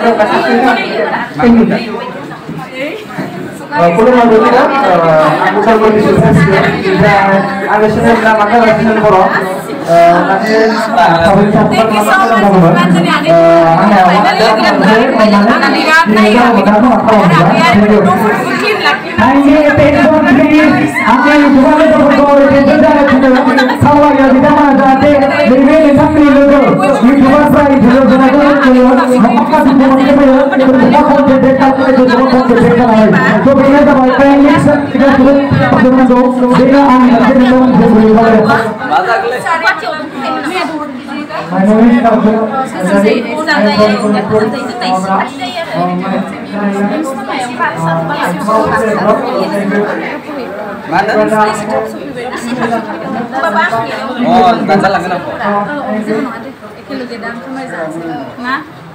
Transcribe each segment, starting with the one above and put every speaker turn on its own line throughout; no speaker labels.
Terima kasih. Mana? Oh, tanjalan kenapa? Kalau ada.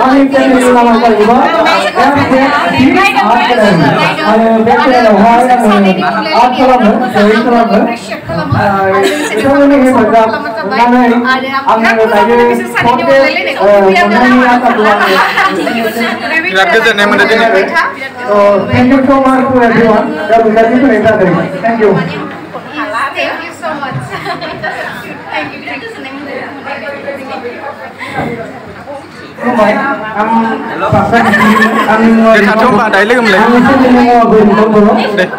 tidak tahu. So bila kita baca ini kita sudah pada tu, dia ang nanti kita boleh boleh. My name is Dr.
Mana? Oh, ganjal lang ako.
Thank you.
Ha?
Biar
goजोननाय मोनदों दिनै.
So, thank you so much to everyone. That was that is very Thank you.
Thank
Khumbai, ang pasal ang
Dia tak coba, dah ilmu lagi.
Ang gusto niyo mga gawin ko
Deh,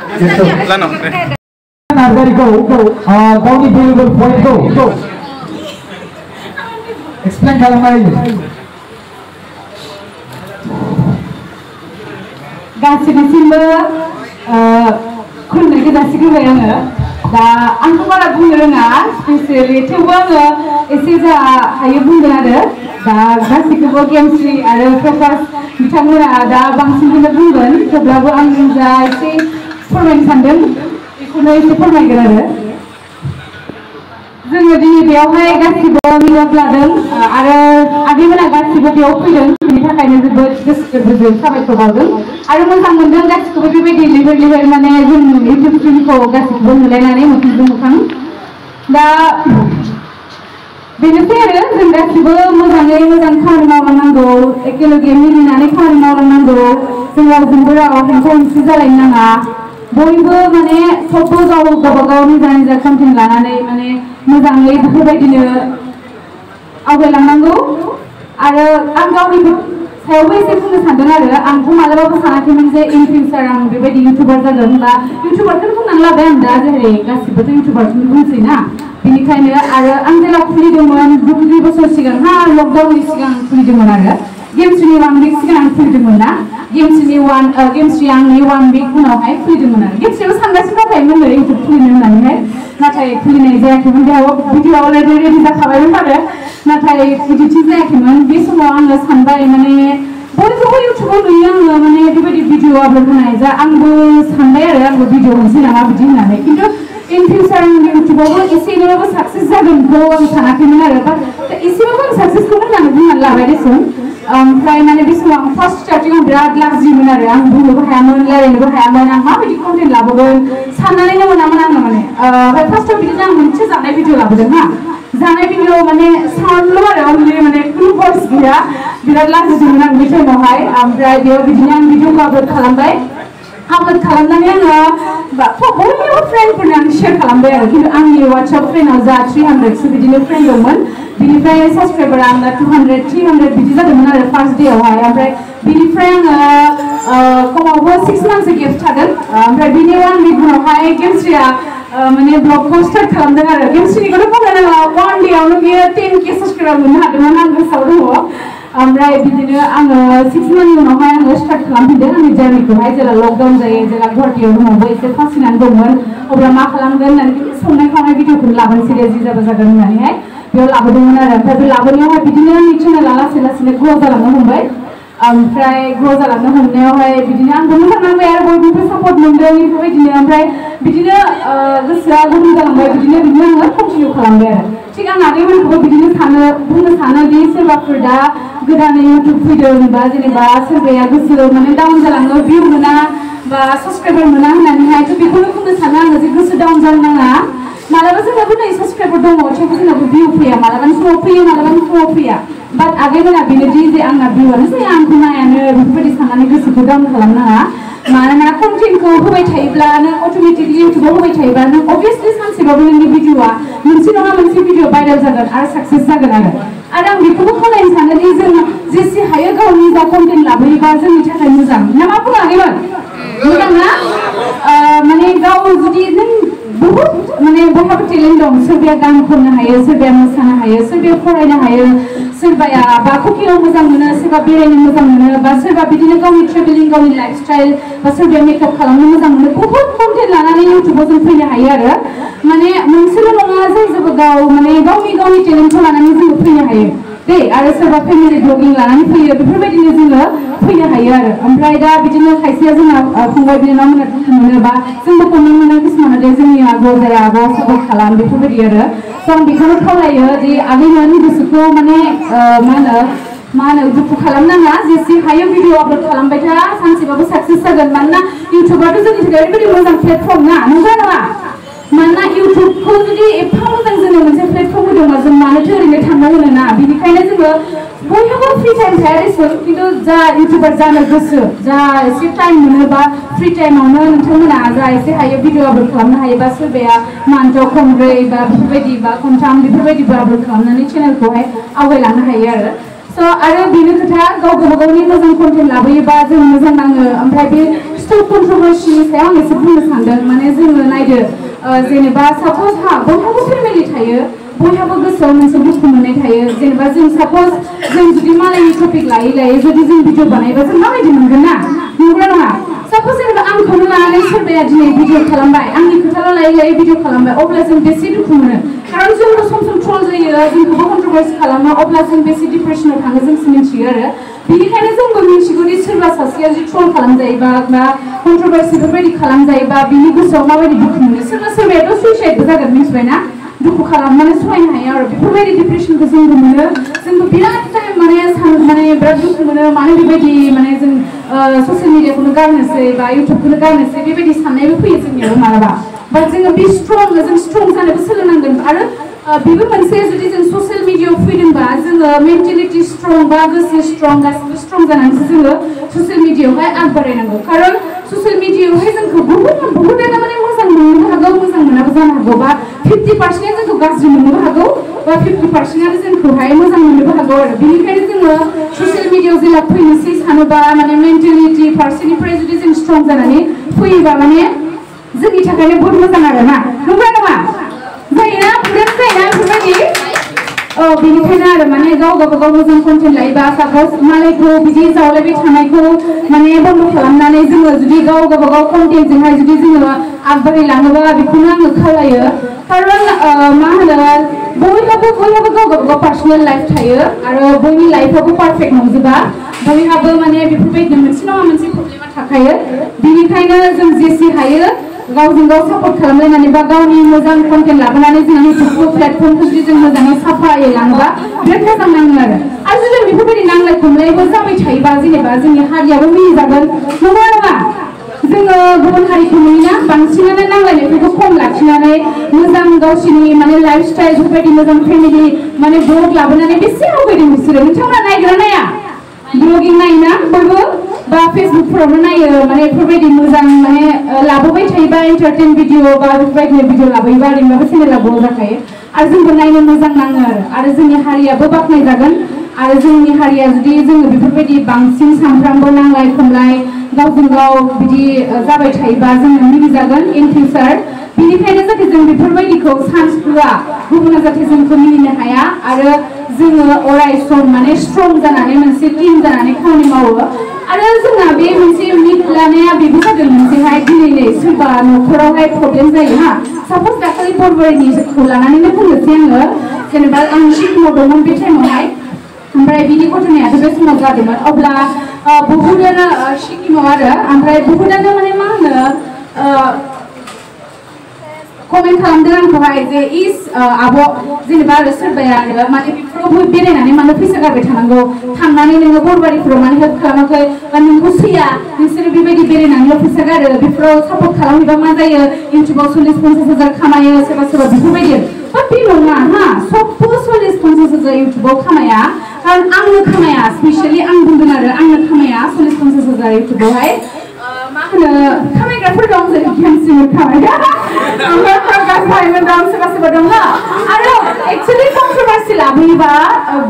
lano, deh.
Nagari ko, uh, gauni billable point ko. Go. Explain ka lang kayo.
गासिबोसिमबो खुलुमनायखौ जासिग्रोबाय आङो दा आंथ' बारा बुंनो रोङा specially थेवबो आङो एसे जा हायो बुंगोन आरो दा गासैखौबो गेमस्रि आरो प्रकाश बिथांमोना दा बांसिनखौनो बुंगोन थेवब्लाबो आं जा एसे फोरमायनो सानदों बेखौनो एसे फोरमायगोन आरो जोङो दिनै बेयावहाय गासिबो मिलाप लादों आरो आगैमोना गासिबो बेयाव फैदों बेनि थाखायनो जोबोद गोसो गोरबोजों साबायखर बावदों आरो मोजां मोनदों गासिखौबो बेबायदि लिरबाय लिरबाय माने जों इउटुब स्ट्रिमखौ गासिखौबो नुलायनानै मोखांजों मोखां दा बेनोसै आरो जों गासिबो मोजाङै मोजां खामानि मावलांनांगौ एखेलगे मिलिनानै खामानि मावलांनांगौ जों रावजोंबो राव हेंथा हेंथि जालायनो नाङा बयबो माने सबबो गाव गावबा गाव निजा निजा कन्टेन्ट लानानै माने मोजाङै बेफोरबायदिनो आवगायलांनांगौ आरो आं गावनि सायावबो एसे बुंनो सानदों आरो आंथ' मालाबाबो सानाखैमोन जे इन आं बेबायदि इउटुबार जागोन बा इउटुबारखौनो बुंनानै लाबाय आं दा जेरै गासिबोथ' इउटुबारखौनो बुंसै ना बेनिखायनो आरो आं जेला खुलिदोंमोन दुइ बोसोर सिगां हा लकडाउननि सिगां खुलिदोंमोन आरो गेमस्रिनि वान विक सिगां खुलिदोंमोन ना गेमस्रिनि वान गेमस्रि आंनि वान विक उनावहाय खुलिदोंमोन आरो गेमस्रियाव सानगासिनो दंखायोमोन नै इउटुब खुलिनो होननानैहाय नाथाय खुलिनाय जायाखैमोन बेयाव भिडिअ अलरेडि रेडि जाखाबायमोन आरो नाथाय बिदिथिं जायाखैमोन बे समाव आङो सानबाय माने बयखौबो इउटुबाव नुयो आङो माने बेबायदि भिडिअ आपल'ड होनाय जा आंबो सानबाय आरो आंबो भिडिअ होनोसै नामा बिदि होननानै खिन्थु इन फिउचार आं इउटुबावबो एसे एनैबाबो साक्सेस जागोनखौ आं सानाखैमोन आरो बाट एसेबाबो आं साक्सेसखौनो होननानै बुंनानै लाबाय देसुन ओमफ्राय माने बे समाव आं फार्स्ट स्टार्टिं आं बिराद लाजिमोन आरो आं बुंनोबो हायामोन रायलायनोबो हायामोन आं माबायदि कन्टेन्ट लाबोगोन साननानैनो मोनामोन आङो माने ओमफ्राय फार्स्टआव बिदिनो आं मोनसे जानाय भिडिअ लाबोदों ना जानाय भिडिअ माने साउन्डल' आरो अनलि माने खुनु भइस गैया बिराद लाजिदोंमोन आं बे टाइमावहाय ओमफ्राय बेयाव बिदिनो आं भिडिअखौ आपल'ड खालामबाय आपल'ड खालामनानै आङो बयनिबो फ्रेन्डफोरनो आं शेयार जा थ्रि हान्ड्रेडसो बिदिनो फ्रेन्ड दंमोन बिनिफ्राय साबसक्राइबारा आंना टु हान्ड्रेड फार्स्ट डेआवहाय ओमफ्राय बिनिफ्राय आङो खमावबो सिक्स मान्थसो गेप थादों ओमफ्राय बिनि स्टार्ट खालामदों आरो गेमस्रिनिखौथ' बुंनो नाङा वान डेआवनो बियो ओमफ्राय बिदिनो आङो सिक्स मान्थनि उनावहाय आङो स्टार्ट खालामफिनदों आंनि जार्निखौहाय जेला लकडाउन जायो जेला गुवाहाटियाव रुमावबो एसे फासिनानै दंमोन अब्ला मा खालामगोन होननानै बिदिनो संनाय खावनाय भिडिअखौनो लाबोनोसै दे जि जाबा जागोन होननानैहाय बेयाव लाबोदोंमोन आरो ओमफ्राय बे लाबोनायावहाय बिदिनो आंनि चेनेला लासै लासैनो ग्र' जालांनो हमबाय ओमफ्राय ग्र' जालांनो हमनायावहाय बिदिनो आंबो मोजां नांबाय आरो बयनिबो सापर्ट मोनदों बेफोरबायदिनो। ओमफ्राय बिदिनो गोसोआ गुदुं जालांबाय, बिदिनो बिदिनो आं डाउन जालाङो भिउ मोना बा साबस्क्राइबार डाउन जानो मालाबा जोंनाबो नै साबस्क्राइबार दङ, थेवबो फैया, मालाबानि फैया। बाट आगैमोना बेनोदि जे आंना भिउआनो जाया आंखौ नायानो बेफोरबायदि साननानै गोसोखौ डाउन खालामनाङा मानोना कन्टेन्टखौ होबाय थायोब्ला नों अट'मेटिकलि इउटुबाव होबाय थायोब्ला नों अभियासलि सानसेबाबो नोंनि भिडिअआ मोनसे नङा मोनसे भिडिअ भाइरेल जागोन आरो साक्सेस जों जा ना मा बुङो आगैमोन मोजां ना माने गाव जुदि नों बहुत माने बयहाबो टेलेन्ट गान खननो हायो सोरबाया मोसानो हायो सोरबाया फरायनो हायो सोरबाया बा कुकिंआव मोजां मोनो सोरबा बेरायनो मोजां मोनो सोरबा बिदिनो गावनि ट्रेभेलिं गावनि लाइफ स्टाइल बा सोरबाया मेकआप खालामनो मोजां मोनो बहुत कन्टेन्ट लानानै इउटुबाव जों फैनो हायो आरो माने मोनसेल' नङा जाय जेबो गाव माने गावनि गावनि टेलेन्टखौ लानानै जोङो फैनो हायो दे आरो सोरबा फेमिलि ब्लगिं लानानै फैयो बेफोरबायदिनो जोङो फैनो हायो आरो ओमफ्राय दा बिदिनो खायसेया जोंना फंबाय बिनानावमोना दुखु मोनो बा जोंबो कमेन्ट मोनो किसुमाना दे जोंनि आगो जाया आगो सापर्ट खालाम बेफोरबायदि आरो स' आं बेखौनो खावलायो दि आगैमोन गोसोखौ माने मा होनो मा होनो दुखु खालामनाङा जेसे हायो भिडिअ आपल'ड खालामबाय था सानसेबाबो साक्सेस जागोन मानोना इउटुबाथ' जोंनि थाखाय ओरैबायदि मोजां प्लेटफर्म ना नंगौ नङा मानोना इउटुबखौ जुदि एफा मोजां जोंनो मोनसे होदोंबा जों मानोथो ओरैनो थांना टाइम थाया देसुन खिन्थु टाइम मोनो बा फ्रि टाइमावनो नोंथांमोना जा एसे हायो भिडिअ आपल'ड खालामनो हायो बा सोरबाया मान्थआव खनब्रै बा बेफोरबायदि बा खनथाम बेफोरबायदिबो माने जोङो नायदो जेनेबा साप'ज हा बयहाबो फेमिलि थायो बयहाबो गोसोआव मोनसे दुखु मोननाय थायो जेनेबा जों साप'ज जों जुदि मालायनि टपिक लायै लायै जुदि जों भिडिअ बानायबा जों माबायदि मोनगोन ना नंगौना नङा साप'ज जेनेबा आंखौनो लानानै सोरबाया दिनै भिडिअ खालामबाय आंनि खोथाल' लायै लायै भिडिअ खालामबाय अब्ला जों बेसे दुखु मोनो खारन जोंबो सम सम ट्रल जायो जोंखौबो कन्ट्रभार्सि खालामो अब्ला जों बेसे डिप्रेसनाव थाङो जोंसो मिन्थियो आरो बेनिखायनो जोंबो मिन्थिगौ दि सोरबा सासेया जुदि ट्रल खालामजायोबा बा कन्ट्रभार्सि बेफोरबायदि खालामजायोबा बिनि गोसोआव माबायदि दुखु मोनो सोरबा सोरबायाथ' सुइसाइडबो जागोन मिन्थिबायना दुखु खालामनानै सहायनो हाया आरो बेफोरबायदि डिप्रेसनखौ जोंबो मोनो जोंबो बिराद टाइम माने सान माने बिराद दुखु मोनो मानो बेबायदि माने जों ससियेल मिडियाखौनो गारनोसै बा इउटुबखौनो गारनोसै बेबायदि साननायबो फैयो जोंनियाव मालाबा बाट जोङो बे स्ट्रं जों स्ट्रं जानोबो सोलोंनांगोन आरो बेबो मोनसे जुदि जों ससियेल मिडियायाव फैदोंबा जोङो मेन्टेलिटि स्ट्रं बा गोसो स्ट्रं गासिबो स्ट्रं जानानैसो जोङो ससियेल मिडियायावहाय आग बारायनांगौ खारन ससियेल मिडियायावहाय जोंखौ बहुद बहुदानो माने मोनाबो जानो हागौ बा फिफ्टि पार्सेन्टआ जोंखौ गाज्रि मोननोबो हागौ बा फिफ्टि पार्सेन्टआनो जोंखौहाय मोजां मोननोबो हागौ आरो। बेनिखायनो जोङो ससियेल मिडियायाव जेला फैनोसै सानोबा माने मेन्टेलिटि फारसेनिफ्राय जुदि जों स्ट्रं जानानै फैयोबा माने जोंनि थाखायनो बहुत मोजां आरो ना? नंगौ नङा? जायोना? बुहुत जायोना बेफोरबायदि? औ बेनिखायनो आरो माने गाव गावबागाव मोजां कन्टेन्ट लायोबा सापज मालायखौ बिदि जावलायबाय थानायखौ माने बन्द' खालामनानै जोङो जुदि गाव गावबागाव कन्टेन्टजोंहाय जुदि जोङो आगबारायलाङोबा बेखौनो आङो खावलायो खारन मा होनो बयहाबो बयहाबो गाव गावबागाव पार्सनेल लाइफ थायो आरो बयनि लाइफआबो पारफेक्ट नंजोबा बयहाबो माने बेफोरबायदिनो मोनसे नङा मोनसे प्रब्लेमा थाखायो बेनिखायनो जों जेसे हायो गावजों गाव सापर्ट खालामलायनानै बा गावनि मोजां कन्टेन्ट लाबोनानै जों इउटुबखौ प्लेटफर्मखौ जुदि जों मोजाङै साफायै लाङोबा बिराद मोजां नाङो आरो आरो जुदि बेफोरबायदि नांलाय खमलायबो जाबाय थायोबा जेनेबा जोंनि हारियाबो मिनिजागोन नंगौ नङा जोङो गुबुन हारिखौ नुयोना बांसिनानो नांलायनायफोरखौ खम लाखिनानै मोजां गावसोरनि माने लाइफ स्टाइल बेफोरबायदि मोजां फेमिलि माने ब्लग लाबोनानै बेसे आवगायदों बिसोरो? नोंथांमोना नायग्रा नाया? ब्लगिं नायोना बयबो? बा फेसबुकफोरावनो नायो, माने बेफोरबायदि मोजां माने लाबोबाय थायोबा एन्टारटेन भिडिअ बा बेफोरबायदिनो भिडिअ लाबोयोबा ओरैनोबाबो चेनेला ग्र' जाखायो। आरो जोंबो नायनो मोजां नाङो। आरो आरो जोंनि हारियाबो बाख्नायजागोन। आरो जोंनि हारिया जुदि जोङो बेफोरबायदि बांसिन सानफ्रामबो नांलाय खमलाय गावजों गाव इन फिउचार बिनिखायनो जाहाथे जों बेफोरबायदिखौ चान्स हाया, आरो जोङो अराय सम माने स्ट्रं जानानै, मोनसे टिम जानानै खामानि मावो। आरो जोंना बे मोनसे मिट लानाया बेबो जादों मोनसेहाय दिनै नै सोरबा न'खरावहाय जेनेबा आं सिक्किमाव दंमोन बे टाइमावहाय अब्ला ओ, बहुदानो ओ, सिक्किमाव आरो ओमफ्राय बहुदानो माने मा होनो ओ, कमेन्ट खालामदों आंखौहाय जे इस ओ, आब' जेनेबा आरो सोरबाया आरो माने बेफोरावबो बेरायनानै मानो फैसा गारबाय थानांगौ थांनानै नोङो बरबारिफोराव मानो हेल्प खालामाखै बा नोंखौ सैया नोंसोरो बेबायदि बेरायनानैल' फैसा गारो बेफोराव सापर्ट खालामहैबा मा जायो इउटुबाव सल्लिस पन्सास हाजार खामायो सोरबा सोरबा बेफोरबायदि बाट बे नङा हा सबबो सल्लिस पन्सास हाजार इउटुबाव खामाया खारन आंनो खामाया स्पेसियेलि आं बुंदों आरो आंनो खामाया सल्लिस पन्सास हाजार इउटुबावहाय मा होनो खामायग्राफोर दं जेरै गेमसिमोन खामायग्रा ओमफ्राय प्रकाश भाइमोन दं सोरबा सोरबा दङ आरो एक्सुवेलि कन्ट्रभार्सि लाबोयोबा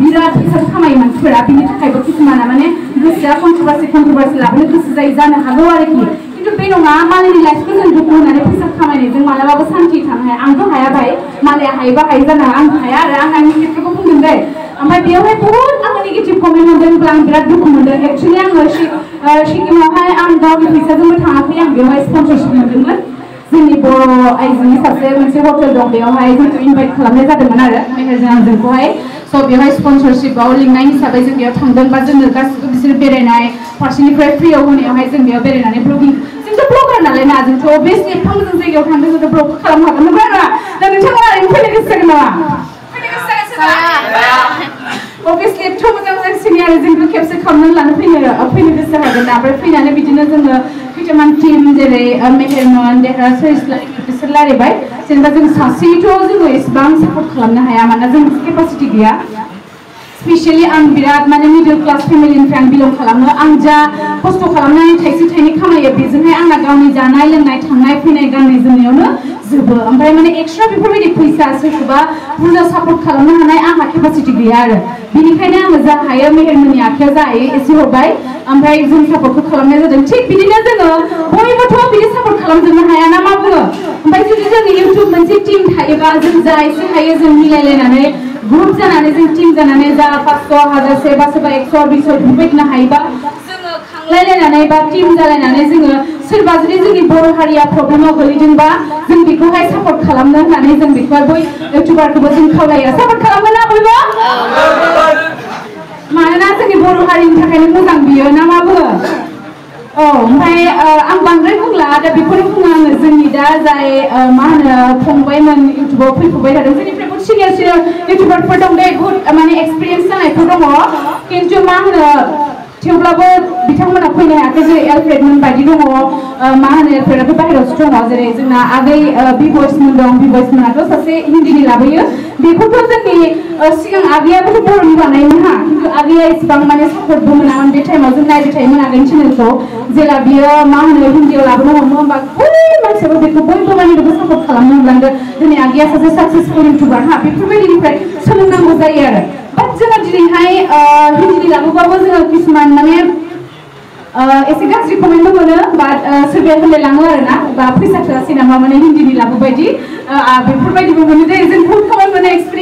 बिराद फैसा खामायो मानसिफोरा बिनि थाखायबो किसुमाना माने गोसोआ कन्ट्रभार्सि कन्ट्रभार्सि लाबोनो गोसो जायो जानो हागौ आरोखि खिन्थु बे नङा मालायनि लाइफखौ जों दुखु होनानै फैसा खामायनायजों मालाबाबो सान्थि थानो हाया आंथ' हाया भाइ मालाया हायोबा हायो जानो आं हाया आरो आं आंनि खेत्रखौ बुंदों दे ओमफ्राय बेयावहाय बहुद आङो नेगेटिभ कमेन्ट मोनदों आं बिराद दुखु मोनदों एक्सुवेलि आङो सिक्किमावहाय आं गावनि फैसाजोंबो थाङाखै आं बेवहाय स्पन्सरशिप मोनदोंमोन जोंनि बर' आइजोनि सासे मोनसे हटेल दं बेयावहाय जोंखौ इनभाइट खालामनाय जादोंमोन आरो मेहेरजों जोंखौहाय स' बेवहाय स्पन्सरशिपआव लिंनाय हिसाबै जों बेयाव थांदों बा जोंनो गासिबो बिसोर बेरायनाय फारसेनिफ्राय फ्रियाव होनायावहाय जों बेयाव बेरायनानै ब्लगिं जोंथ' ब्लगार नालाय ना जोंथ' अभियसलि एफा मोजां जायगायाव थांदों जोंथ' ब्लग हागोन नंगौ ना दा नोंथाङा ओरैनो फैनो गोसो जागोन अभियसलि एथ' मोजां मोजां सिनियर जोंखौ खेबसे खालामनानै लानो फैनो फैनो गोसो जागोन ना ओमफ्राय फैनानै बिदिनो जोङो खैथामान टिम जेरै ओ, मेहेरमोन देहा सरिस्लारि बिसोर रायलायबाय जेनेबा जों सासेयैथ' जोङो एसेबां सापर्ट खालामनो हाया मानोना जों केपासिटि गैया स्पेसियेलि आं बिराद माने मिडल क्लास फेमिलिनिफ्राय आं बिलं खालामो आं जा खस्थ' खालामनानै थाइसे थाइनै खामायो बेजोंहाय आंना गावनि जानाय लोंनाय थांनाय फैनाय गाननाय जोमनायावनो जोबो। ओमफ्राय माने एक्सट्रा बेफोरबायदि फैसा, सोरखौबा बुरजा सापर्ट खालामनो हानाय आंहा केपासिटि गैया आरो। बिनिखायनो आङो जा हायो मेहेरमोननि आखायाव जा हायो, एसे हरबाय। ओमफ्राय ग्रुप जानानै, जों टिम जानानै जा पाँचस' हाजारसे बा सोरबा एकस' दुइस' बेफोरबायदिनो जोङो खांलायलायनानै बा टिम जालायनानै जोङो सोरबा जुदि जोंनि बर' हारिया प्रब्लेमाव गोलैदोंबा जों बेखौहाय सापर्ट खालामनो होननानै जों बेखौहाय बै इउटुबारखौबो जों खावलायो सापर्ट खालामो ना बयबो मानोना जोंनि बर' हारिनि थाखायनो मोजां बियो ना मा बुङो औ ओमफ्राय ओ, आं बांद्राय बुंला दा बेखौनो बुङो आङो जोंनि दा जाय ओ, मा होनो फंबायमोन इउटुबाव फैफुबाय थादों जोंनिफ्राय बहुत सिनियर सिनियर इउटुबारफोर दं दे गुड माने एक्सपिरियेन्स जानायफोर दङ खिन्थु मा होनो थेवब्लाबो बिथांमोना फैनो हायाखै जेरै एलफ्रेडमोन बायदि दङ मा होनो एलफ्रेडाथ' बाहेरायावसो दङ जेरै जोंना आगै बि बयसमोन दं बि बयसमोनाथ' सासे हिन्दीनि लाबोयो। बेखौथ' जोंनि सिगां आगैयाबोथ' बर'नि बानायोमोन हा खिन्थु आगैया इसेबां माने सापर्टबो मोनामोन बे टाइमाव जों नायबाय थायोमोन आगैनि चेनेलखौ जेला बियो मा होनो हिन्दीयाव लाबोनो हमो होमबा? बै मानसियाबो बेखौ बयबो माने बेखौ सापर्ट खालामनो हमलांदों दिनै आगैया सासे साक्सेसफुल इउटुबार हा बेफोरबायदिनिफ्राय सोलोंनांगौ जायो आरो। जोङो दिनैहाय हिन्दीनि लाबोबाबो जोङो किसुमान माने एसे गाज्रि कमेन्टबो मोनो बाट सोरबाया होनलायलाङो आरो ना बा फैसा थोआसै नामा माने हिन्दीनि लाबोबायदि बेफोरबायदिबो मोनो दे जों बहुत कमेन्ट मोनो एक्सपिरियेन्स